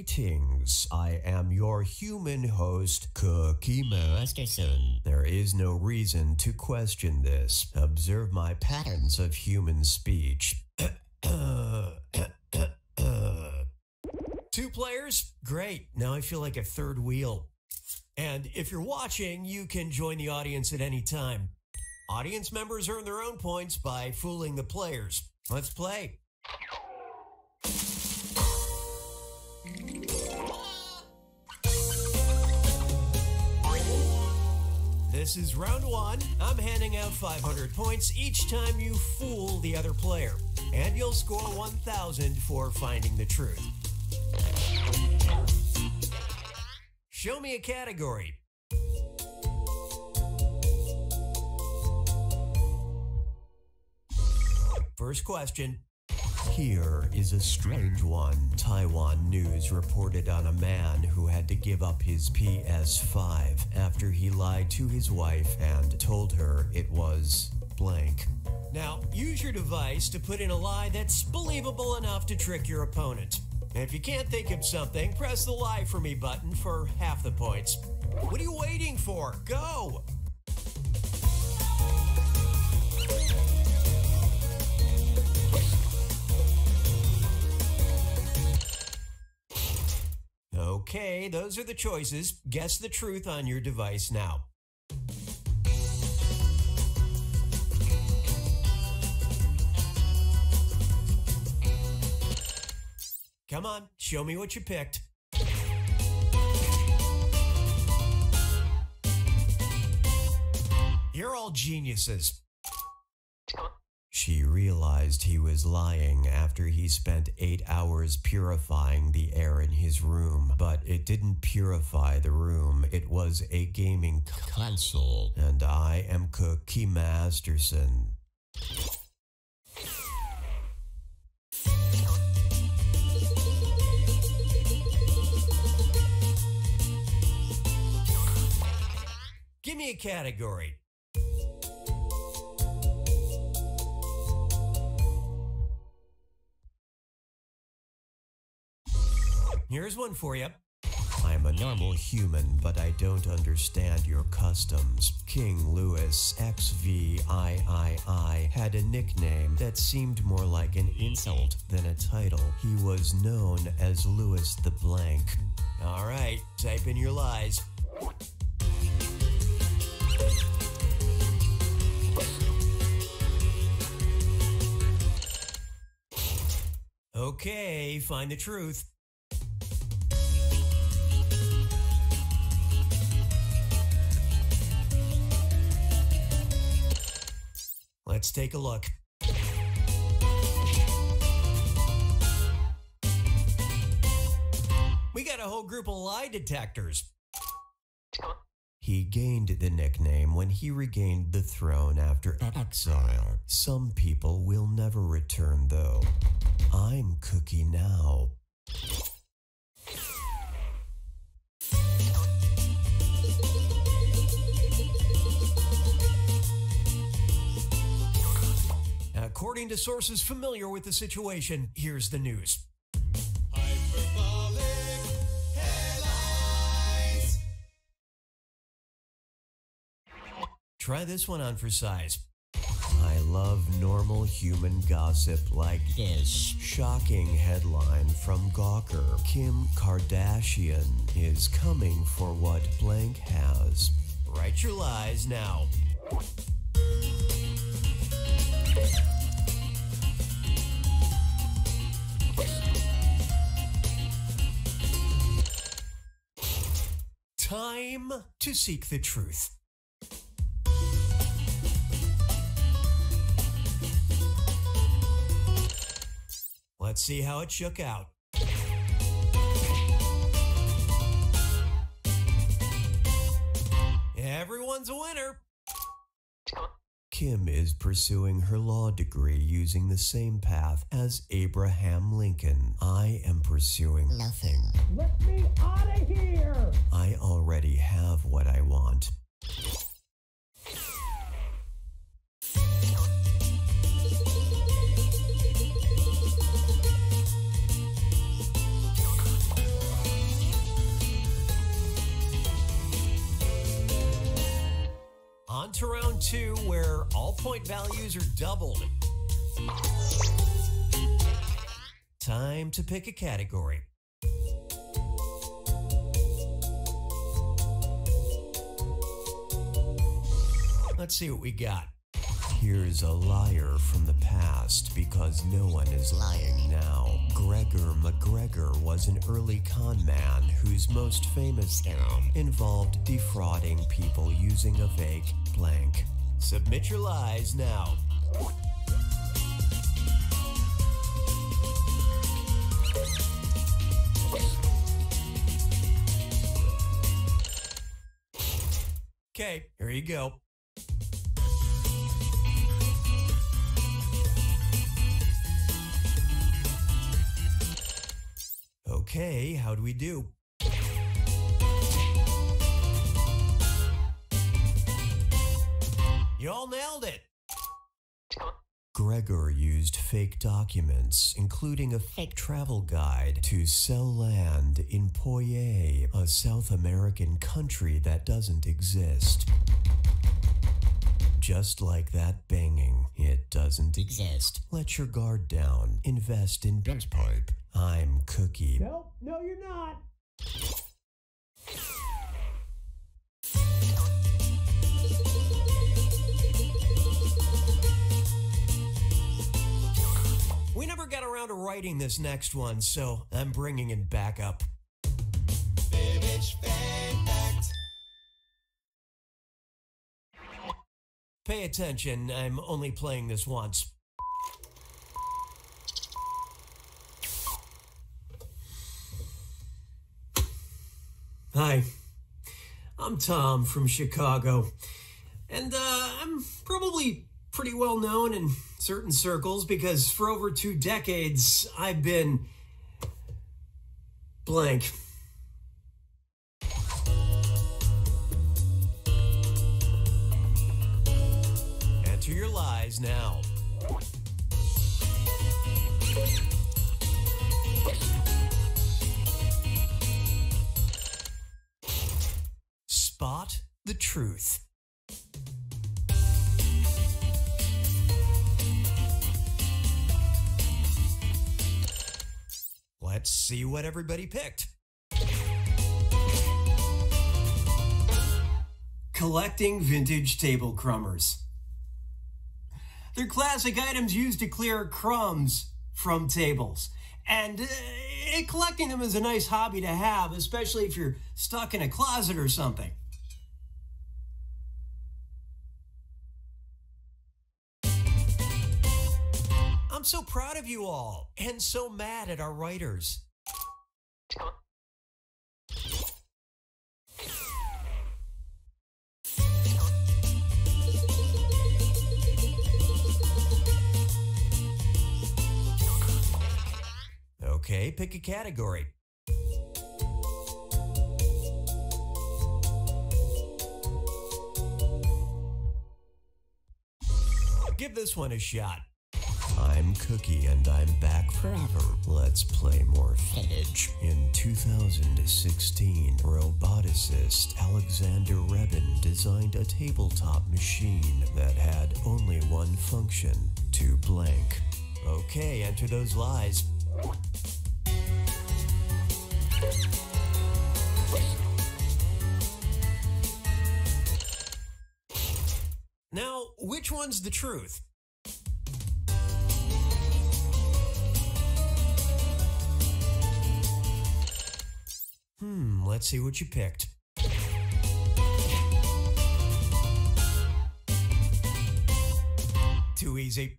Greetings. I am your human host, Cookie Masterson. There is no reason to question this. Observe my patterns of human speech. Two players? Great. Now I feel like a third wheel. And if you're watching, you can join the audience at any time. Audience members earn their own points by fooling the players. Let's play. This is round one. I'm handing out 500 points each time you fool the other player. And you'll score 1,000 for finding the truth. Show me a category. First question. Here is a strange one. Taiwan News reported on a man who had to give up his PS5 after he lied to his wife and told her it was blank. Now, use your device to put in a lie that's believable enough to trick your opponent. And if you can't think of something, press the lie for me button for half the points. What are you waiting for? Go! Okay, those are the choices. Guess the truth on your device now. Come on, show me what you picked. You're all geniuses. She realized he was lying after he spent eight hours purifying the air in his room, but it didn't purify the room. It was a gaming console. And I am Cookie Masterson. Give me a category. Here's one for you. I'm a normal human, but I don't understand your customs. King Louis XVIII had a nickname that seemed more like an insult than a title. He was known as Louis the Blank. All right, type in your lies. Okay, find the truth. Let's take a look. We got a whole group of lie detectors. He gained the nickname when he regained the throne after exile. Some people will never return, though. I'm Cookie now. According to sources familiar with the situation, here's the news. Try this one on for size. I love normal human gossip like this. Shocking headline from Gawker Kim Kardashian is coming for what blank has. Write your lies now. To seek the truth. Let's see how it shook out. Everyone's a winner. Kim is pursuing her law degree using the same path as Abraham Lincoln. I am pursuing nothing. Let me out of here! I already have what I want. Values are doubled. Time to pick a category. Let's see what we got. Here's a liar from the past because no one is lying now. Gregor MacGregor was an early con man whose most famous scam involved defrauding people using a fake blank. Submit your lies now. Okay, here you go. Okay, how do we do? All nailed it. Gregor used fake documents, including a fake travel guide, to sell land in Poye, a South American country that doesn't exist. Just like that banging, it doesn't exist. Let your guard down. Invest in Pipe. I'm Cookie. No, no, you're not. We never got around to writing this next one, so I'm bringing it back up. Pay attention, I'm only playing this once. Hi, I'm Tom from Chicago, and uh, I'm probably pretty well known in certain circles because for over two decades I've been blank. Enter your lies now. Spot the truth. Let's see what everybody picked. Collecting vintage table crumbers. They're classic items used to clear crumbs from tables. And uh, collecting them is a nice hobby to have, especially if you're stuck in a closet or something. I'm so proud of you all and so mad at our writers. Okay, pick a category. Give this one a shot. I'm Cookie and I'm back forever. Let's play more footage. In 2016, roboticist Alexander Reben designed a tabletop machine that had only one function to blank. Okay, enter those lies. Now, which one's the truth? Hmm, let's see what you picked. Too easy.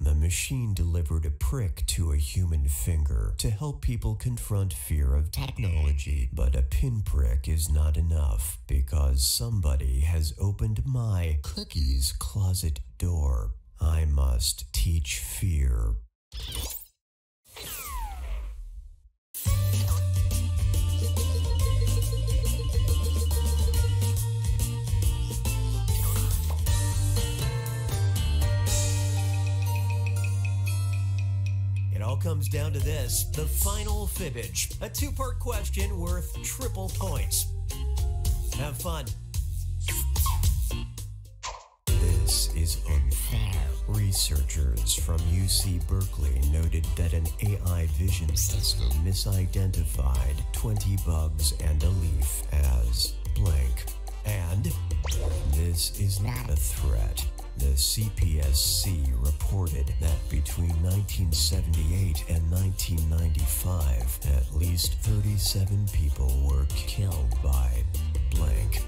The machine delivered a prick to a human finger to help people confront fear of technology. But a pinprick is not enough because somebody has opened my cookie's closet door. I must teach fear. Comes down to this the final fibbage, a two part question worth triple points. Have fun. This is unfair. Researchers from UC Berkeley noted that an AI vision system misidentified 20 bugs and a leaf as blank. And this is not a threat. The CPSC reported that between 1978 and 1995, at least 37 people were killed by blank.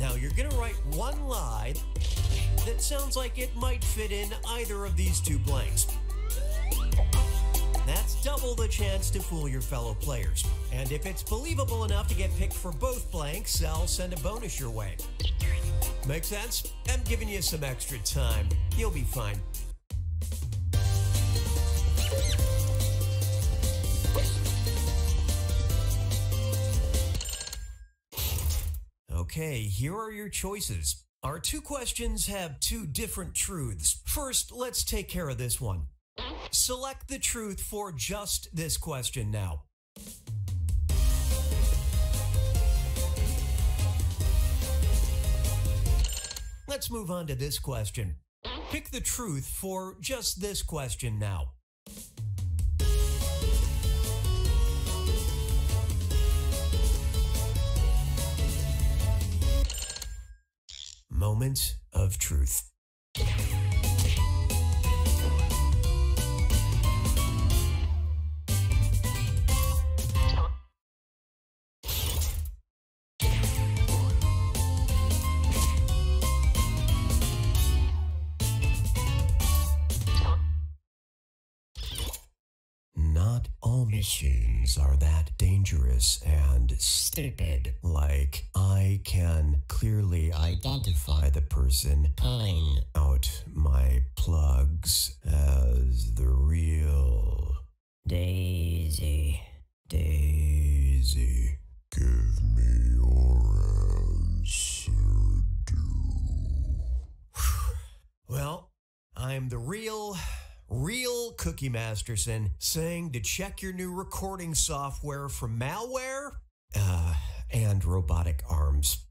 Now, you're to write one lie that sounds like it might fit in either of these two blanks. That's double the chance to fool your fellow players. And if it's believable enough to get picked for both blanks, I'll send a bonus your way. Make sense? I'm giving you some extra time. You'll be fine. Okay, here are your choices. Our two questions have two different truths. First, let's take care of this one. Select the truth for just this question now. Let's move on to this question. Pick the truth for just this question now. Moments of truth. Not all machines are that dangerous and stupid. Like, I can clearly identify the person pulling out my plugs as the real Daisy. Daisy. Give me your answer, Well, I'm the real, real Cookie Masterson saying to check your new recording software for malware uh, and robotic arms.